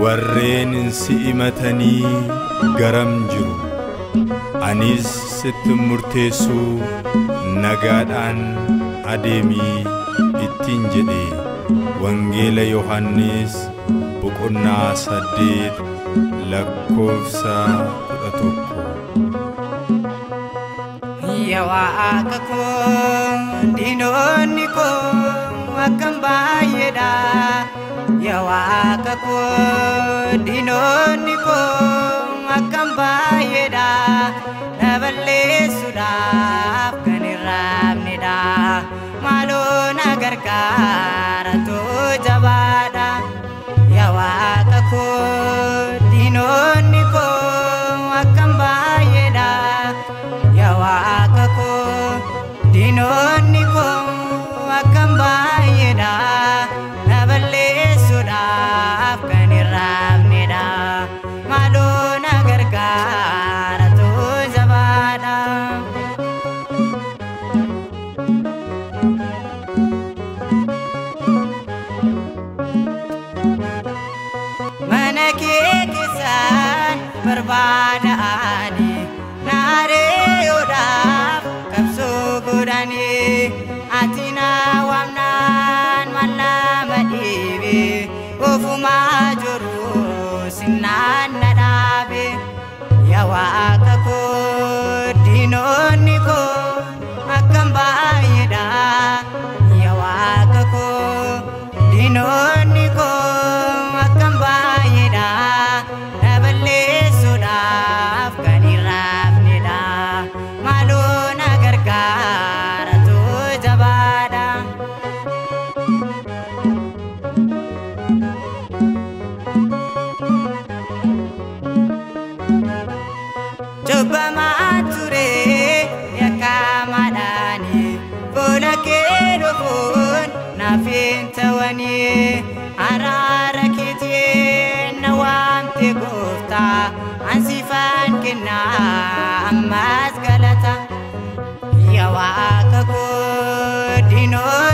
warreen si imatanii garam jiru. Anis sitti murteessuu nagaadhaan adeemii ittiin jedhe. Wangeela yohannis boqonnaa saddeet lakkoofsa kudha tokko Yaa waaqa koo akkam baay'eedha. Yaa waaqa koo diinonni koo akkam baay'eedha. Na balleessuudhaaf kan hin gargaara diinonni ofumaa jiru sinnaan na waamte gooftaa ansifaan kennaa ammas galata yaa waaqa koo diinonni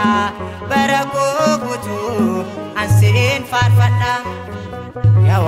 sodaadha bara koo guutuu anseen faarfadha yaa